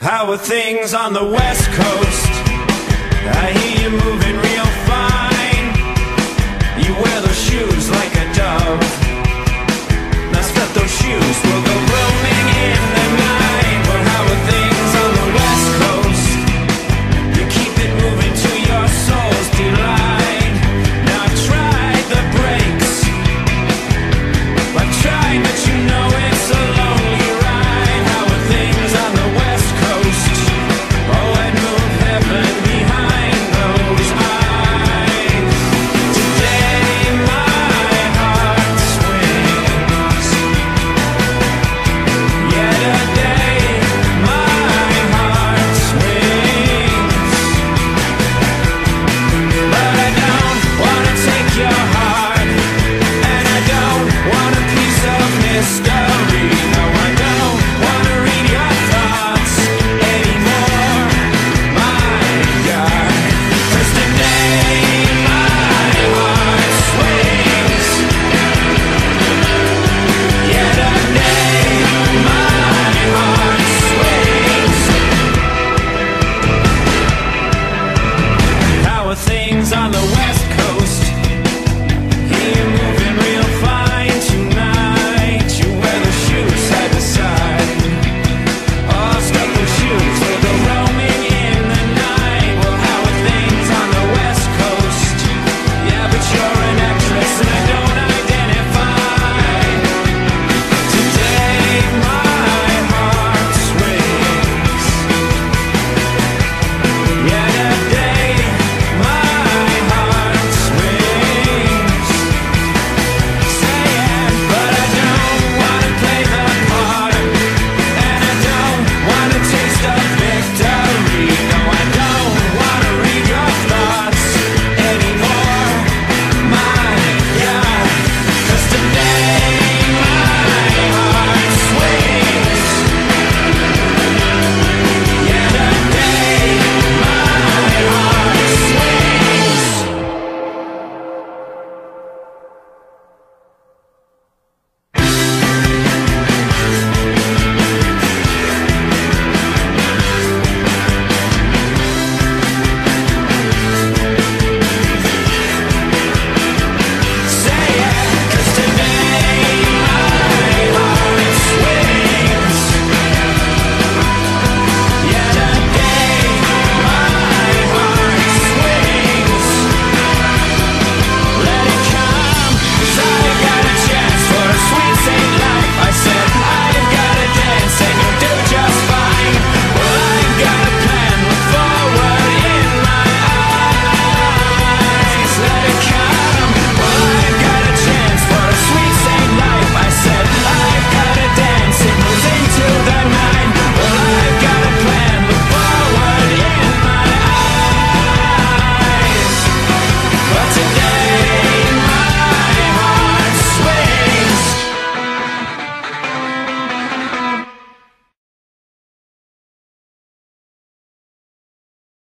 How are things on the west coast? I hear you moving real